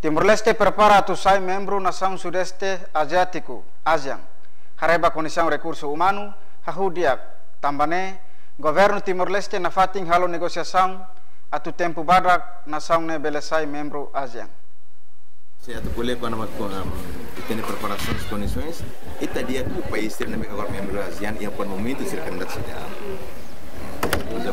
Timor-Leste prepara tusai membro nação sudeste asiático, ASEAN, hareba condição recurso humano, hajudia, tambané, governo Timor-Leste na fatin halo negociação, atu tempo bada nação ne belesai membro ASEAN. Se atu boleh kwa namat kwa um, tene preparações condições, ita dia tu país ter na mega agora membro ASEAN e a pan momento ser candidato